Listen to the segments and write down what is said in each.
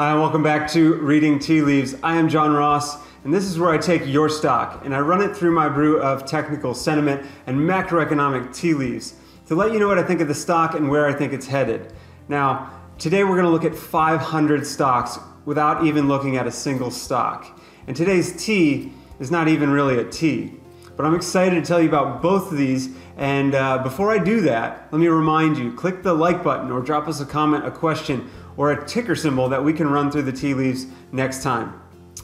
Hi, and welcome back to Reading Tea Leaves. I am John Ross, and this is where I take your stock and I run it through my brew of technical sentiment and macroeconomic tea leaves to let you know what I think of the stock and where I think it's headed. Now, today we're going to look at 500 stocks without even looking at a single stock. And today's tea is not even really a tea. But I'm excited to tell you about both of these. And uh, before I do that, let me remind you click the like button or drop us a comment, a question, or a ticker symbol that we can run through the tea leaves next time.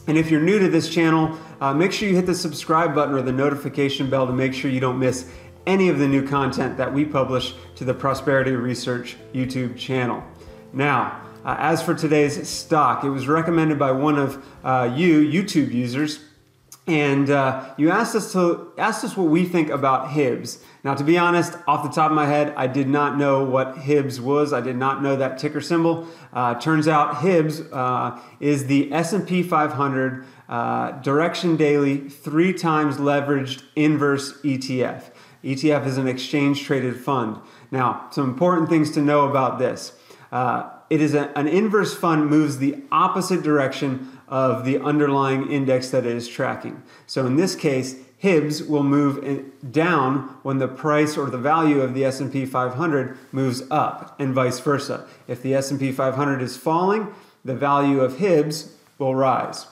And if you're new to this channel, uh, make sure you hit the subscribe button or the notification bell to make sure you don't miss any of the new content that we publish to the Prosperity Research YouTube channel. Now, uh, as for today's stock, it was recommended by one of uh, you, YouTube users, and uh, you asked us to asked us what we think about Hibs. Now, to be honest, off the top of my head, I did not know what Hibs was. I did not know that ticker symbol. Uh, turns out Hibs uh, is the S&P 500 uh, Direxion Daily three times leveraged inverse ETF. ETF is an exchange traded fund. Now, some important things to know about this. Uh, it is a, an inverse fund moves the opposite direction of the underlying index that it is tracking. So in this case, Hibs will move down when the price or the value of the S&P 500 moves up and vice versa. If the S&P 500 is falling, the value of Hibs will rise.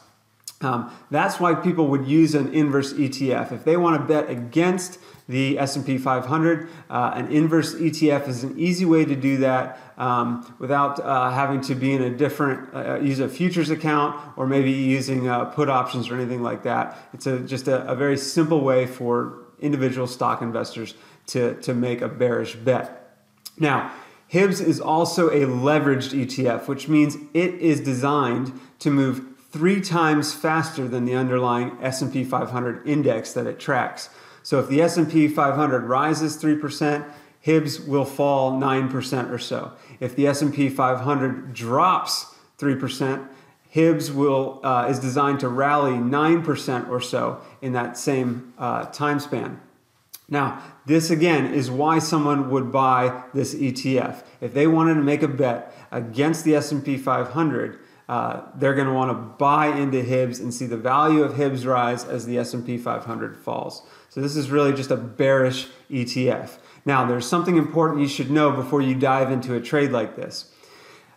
Um, that's why people would use an inverse ETF. If they want to bet against the S&P 500, uh, an inverse ETF is an easy way to do that um, without uh, having to be in a different, uh, use a futures account or maybe using uh, put options or anything like that. It's a, just a, a very simple way for individual stock investors to, to make a bearish bet. Now, Hibs is also a leveraged ETF, which means it is designed to move three times faster than the underlying S&P 500 index that it tracks. So if the S&P 500 rises 3%, Hibs will fall 9% or so. If the S&P 500 drops 3%, Hibs will uh, is designed to rally 9% or so in that same uh, time span. Now, this again is why someone would buy this ETF. If they wanted to make a bet against the S&P 500, uh, they're going to want to buy into Hibs and see the value of Hibs rise as the S&P 500 falls. So this is really just a bearish ETF. Now, there's something important you should know before you dive into a trade like this.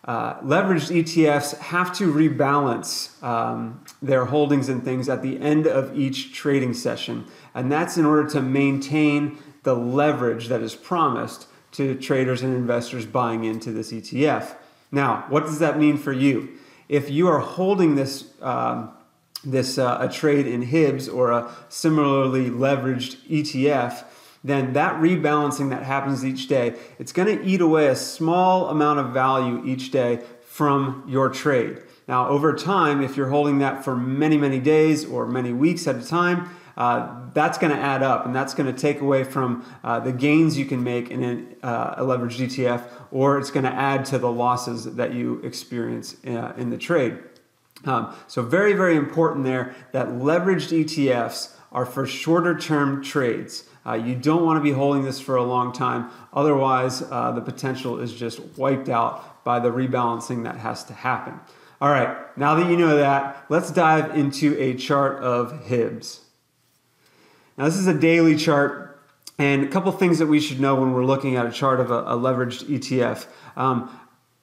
Uh, leveraged ETFs have to rebalance um, their holdings and things at the end of each trading session, and that's in order to maintain the leverage that is promised to traders and investors buying into this ETF. Now, what does that mean for you? If you are holding this um, this uh, a trade in Hibs or a similarly leveraged ETF, then that rebalancing that happens each day, it's going to eat away a small amount of value each day from your trade. Now, over time, if you're holding that for many, many days or many weeks at a time, uh, that's going to add up and that's going to take away from uh, the gains you can make in an, uh, a leveraged ETF, or it's going to add to the losses that you experience uh, in the trade. Um, so, very, very important there that leveraged ETFs are for shorter term trades. Uh, you don't want to be holding this for a long time, otherwise, uh, the potential is just wiped out by the rebalancing that has to happen. All right, now that you know that, let's dive into a chart of Hibs. Now, this is a daily chart, and a couple things that we should know when we're looking at a chart of a, a leveraged ETF. Um,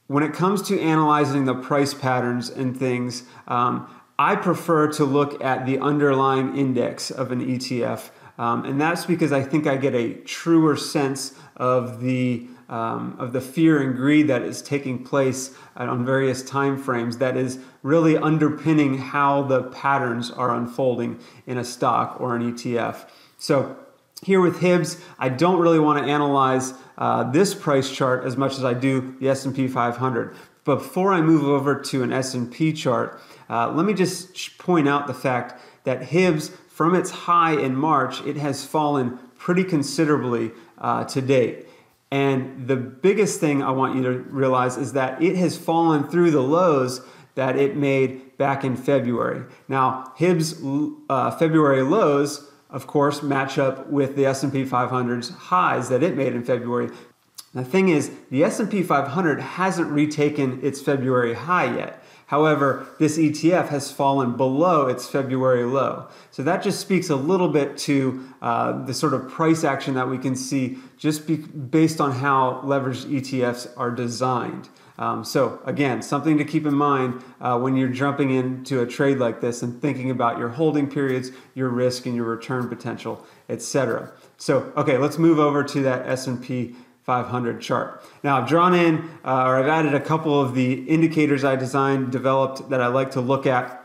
when it comes to analyzing the price patterns and things, um, I prefer to look at the underlying index of an ETF. Um, and that's because I think I get a truer sense of the um, of the fear and greed that is taking place on various time frames that is really underpinning how the patterns are unfolding in a stock or an ETF. So here with Hibs, I don't really want to analyze uh, this price chart as much as I do the S&P 500. Before I move over to an S&P chart, uh, let me just point out the fact that Hibs, from its high in March, it has fallen pretty considerably uh, to date. And the biggest thing I want you to realize is that it has fallen through the lows that it made back in February. Now, Hibs uh, February lows, of course, match up with the S&P 500's highs that it made in February. The thing is, the S&P 500 hasn't retaken its February high yet. However, this ETF has fallen below its February low. So that just speaks a little bit to uh, the sort of price action that we can see just be based on how leveraged ETFs are designed. Um, so again, something to keep in mind uh, when you're jumping into a trade like this and thinking about your holding periods, your risk, and your return potential, etc. So okay, let's move over to that S&P 500 chart. Now I've drawn in, uh, or I've added a couple of the indicators I designed, developed that I like to look at.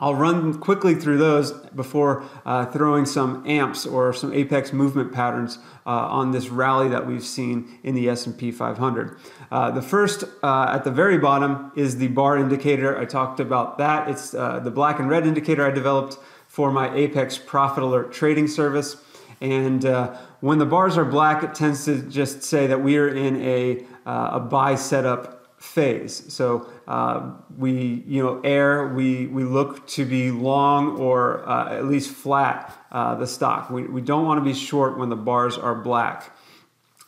I'll run quickly through those before uh, throwing some amps or some apex movement patterns uh, on this rally that we've seen in the S&P 500. Uh, the first uh, at the very bottom is the bar indicator. I talked about that. It's uh, the black and red indicator I developed for my Apex Profit Alert trading service. And uh, when the bars are black, it tends to just say that we are in a, uh, a buy setup phase. So uh, we, you know, air, we, we look to be long or uh, at least flat uh, the stock. We, we don't want to be short when the bars are black.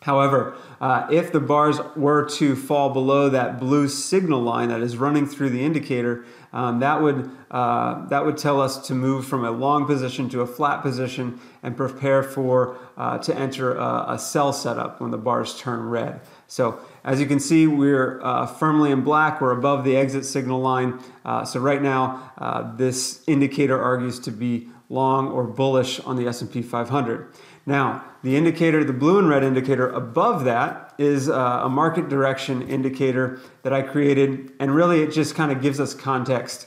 However, uh, if the bars were to fall below that blue signal line that is running through the indicator, um, that would uh, that would tell us to move from a long position to a flat position and prepare for uh, to enter a, a, sell setup when the bars turn red. So as you can see, we're uh, firmly in black. We're above the exit signal line. Uh, so right now, uh, this indicator argues to be long or bullish on the S&P 500. Now, the indicator, the blue and red indicator above that is uh, a market direction indicator that I created, and really it just kind of gives us context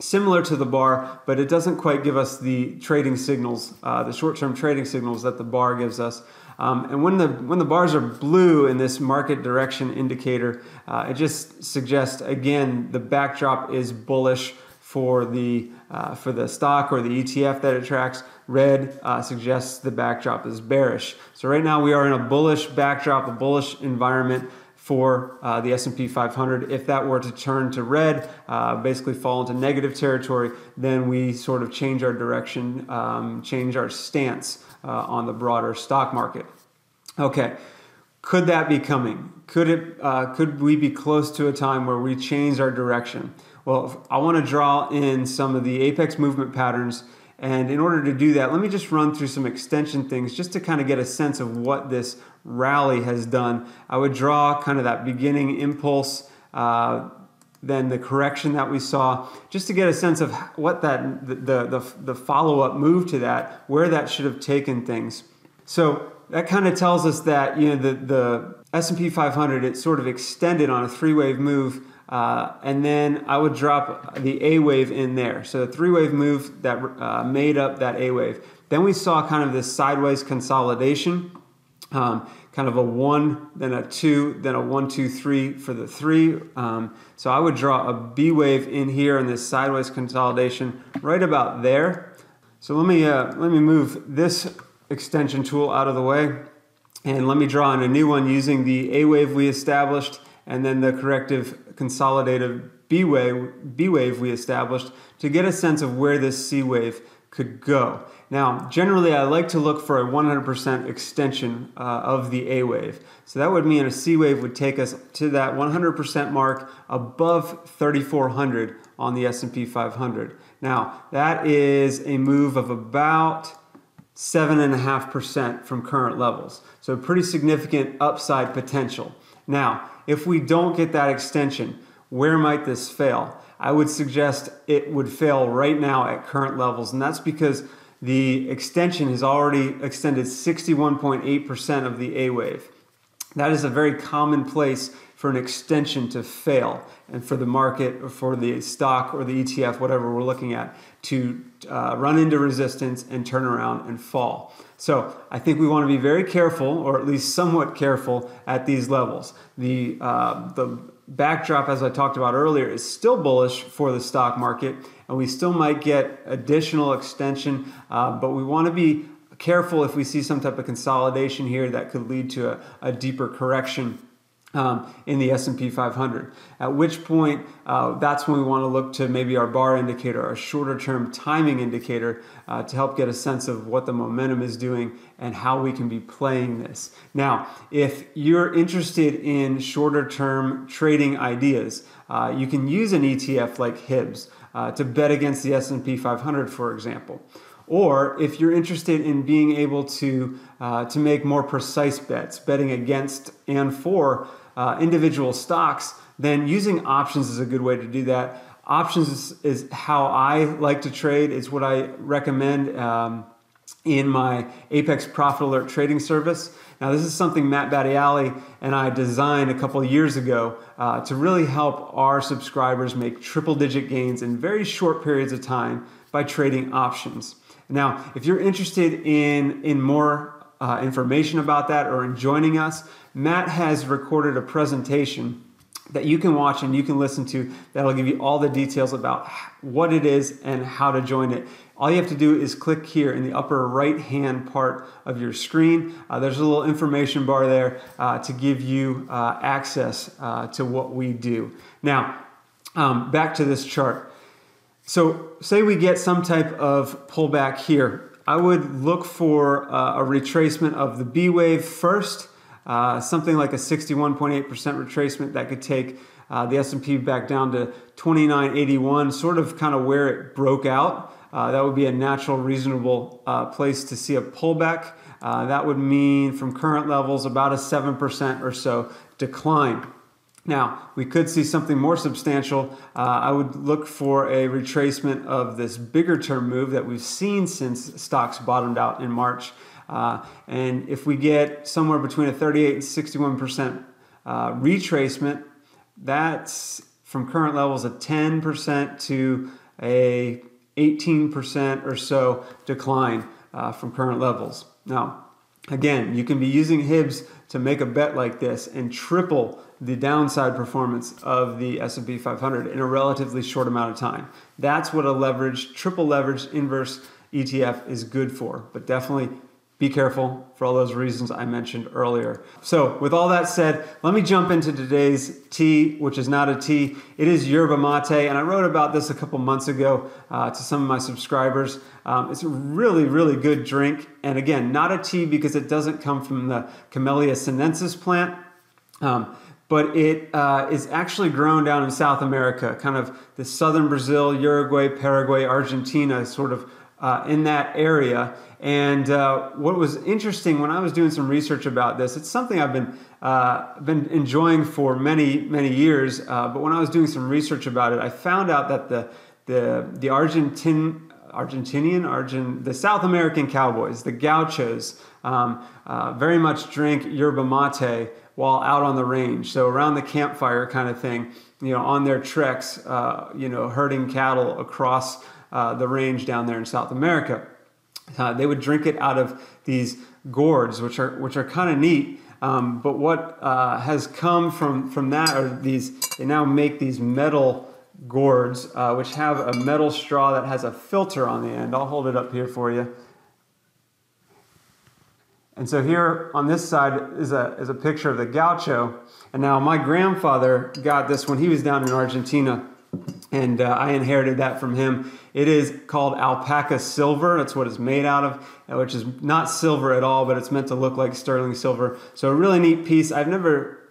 similar to the bar, but it doesn't quite give us the trading signals, uh, the short-term trading signals that the bar gives us. Um, and when the when the bars are blue in this market direction indicator, uh, it just suggests again the backdrop is bullish for the uh, for the stock or the ETF that it tracks. Red uh, suggests the backdrop is bearish. So right now we are in a bullish backdrop, a bullish environment for uh, the S&P 500. If that were to turn to red, uh, basically fall into negative territory, then we sort of change our direction, um, change our stance uh, on the broader stock market. Okay, could that be coming? Could it? Uh, could we be close to a time where we change our direction? Well, I want to draw in some of the apex movement patterns. And in order to do that, let me just run through some extension things just to kind of get a sense of what this rally has done. I would draw kind of that beginning impulse, uh, then the correction that we saw, just to get a sense of what that the, the, the follow-up move to that, where that should have taken things. So that kind of tells us that you know the, the S&P 500, it sort of extended on a three-wave move uh, and then I would drop the A wave in there. So the three wave move that uh, made up that A wave. Then we saw kind of this sideways consolidation, um, kind of a one, then a two, then a one, two, three for the three. Um, so I would draw a B wave in here in this sideways consolidation right about there. So let me, uh, let me move this extension tool out of the way and let me draw in a new one using the A wave we established and then the corrective consolidative B wave, B wave we established to get a sense of where this C wave could go. Now, generally, I like to look for a 100% extension uh, of the A wave. So that would mean a C wave would take us to that 100% mark above 3,400 on the S&P 500. Now, that is a move of about 7.5% from current levels. So pretty significant upside potential. Now, if we don't get that extension, where might this fail? I would suggest it would fail right now at current levels, and that's because the extension has already extended 61.8% of the A wave. That is a very common place for an extension to fail and for the market or for the stock or the ETF, whatever we're looking at, to uh, run into resistance and turn around and fall. So I think we want to be very careful, or at least somewhat careful, at these levels. The, uh, the backdrop, as I talked about earlier, is still bullish for the stock market, and we still might get additional extension, uh, but we want to be careful if we see some type of consolidation here that could lead to a, a deeper correction um, in the S&P 500. At which point, uh, that's when we want to look to maybe our bar indicator, our shorter term timing indicator, uh, to help get a sense of what the momentum is doing and how we can be playing this. Now, if you're interested in shorter term trading ideas, uh, you can use an ETF like HIBS uh, to bet against the S&P 500, for example. Or if you're interested in being able to, uh, to make more precise bets, betting against and for uh, individual stocks, then using options is a good way to do that. Options is, is how I like to trade. It's what I recommend um, in my Apex Profit Alert trading service. Now, this is something Matt Badiali and I designed a couple of years ago uh, to really help our subscribers make triple digit gains in very short periods of time by trading options. Now, if you're interested in, in more uh, information about that or in joining us, Matt has recorded a presentation that you can watch and you can listen to that'll give you all the details about what it is and how to join it. All you have to do is click here in the upper right hand part of your screen. Uh, there's a little information bar there uh, to give you uh, access uh, to what we do. Now, um, back to this chart. So, say we get some type of pullback here. I would look for uh, a retracement of the B wave first uh, something like a 61.8% retracement that could take uh, the S&P back down to 2981, sort of kind of where it broke out. Uh, that would be a natural, reasonable uh, place to see a pullback. Uh, that would mean from current levels about a 7% or so decline. Now, we could see something more substantial. Uh, I would look for a retracement of this bigger term move that we've seen since stocks bottomed out in March. Uh, and if we get somewhere between a 38 and 61% uh, retracement, that's from current levels a 10% to a 18% or so decline uh, from current levels. Now, again, you can be using HIBS to make a bet like this and triple the downside performance of the S&P 500 in a relatively short amount of time. That's what a leveraged, triple leveraged inverse ETF is good for, but definitely be careful for all those reasons I mentioned earlier. So, with all that said, let me jump into today's tea, which is not a tea. It is yerba mate, and I wrote about this a couple months ago uh, to some of my subscribers. Um, it's a really, really good drink, and again, not a tea because it doesn't come from the Camellia sinensis plant. Um, but it uh, is actually grown down in South America, kind of the southern Brazil, Uruguay, Paraguay, Argentina, sort of uh, in that area. And uh, what was interesting when I was doing some research about this, it's something I've been uh, been enjoying for many many years. Uh, but when I was doing some research about it, I found out that the the the Argentine Argentinian, Argent, the South American cowboys, the gauchos, um, uh, very much drink yerba mate while out on the range. So around the campfire kind of thing, you know, on their treks, uh, you know, herding cattle across uh, the range down there in South America. Uh, they would drink it out of these gourds, which are which are kind of neat. Um, but what uh, has come from from that are these. They now make these metal gourds, uh, which have a metal straw that has a filter on the end. I'll hold it up here for you. And so here on this side is a, is a picture of the gaucho. And now my grandfather got this when he was down in Argentina and uh, I inherited that from him. It is called alpaca silver. That's what it's made out of, uh, which is not silver at all, but it's meant to look like sterling silver. So a really neat piece. I've never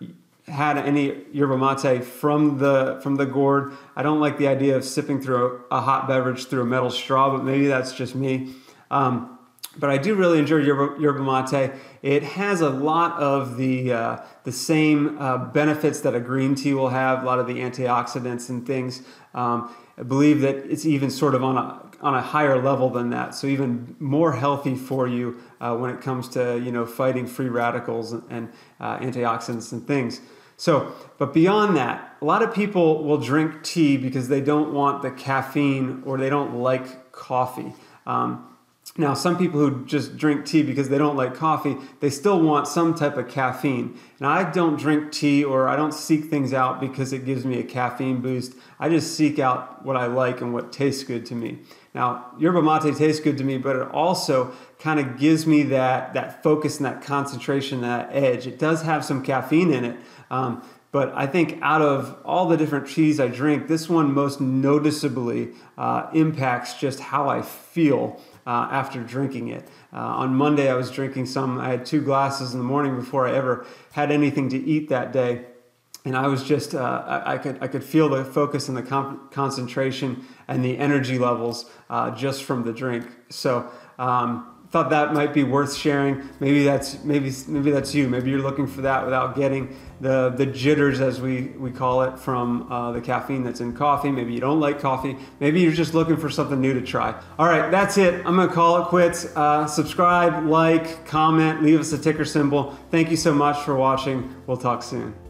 had any yerba mate from the from the gourd. I don't like the idea of sipping through a, a hot beverage through a metal straw, but maybe that's just me. Um, but I do really enjoy yerba, yerba mate. It has a lot of the uh, the same uh, benefits that a green tea will have. A lot of the antioxidants and things. Um, I believe that it's even sort of on a on a higher level than that. So even more healthy for you uh, when it comes to you know fighting free radicals and, uh, antioxidants and things. So, but beyond that, a lot of people will drink tea because they don't want the caffeine or they don't like coffee. Um, Now, some people who just drink tea because they don't like coffee, they still want some type of caffeine. And I don't drink tea or I don't seek things out because it gives me a caffeine boost. I just seek out what I like and what tastes good to me. Now, yerba mate tastes good to me, but it also kind of gives me that, that focus and that concentration, that edge. It does have some caffeine in it. Um, but I think out of all the different teas I drink, this one most noticeably uh, impacts just how I feel uh, after drinking it. Uh, on Monday, I was drinking some, I had two glasses in the morning before I ever had anything to eat that day. And I was just, uh, I, I, could, I could feel the focus and the concentration and the energy levels uh, just from the drink. So, um, thought that might be worth sharing. Maybe that's maybe maybe that's you. Maybe you're looking for that without getting the the jitters as we we call it from uh, the caffeine that's in coffee. Maybe you don't like coffee. Maybe you're just looking for something new to try. All right, that's it. I'm gonna call it quits. Uh, subscribe, like, comment, leave us a ticker symbol. Thank you so much for watching. We'll talk soon.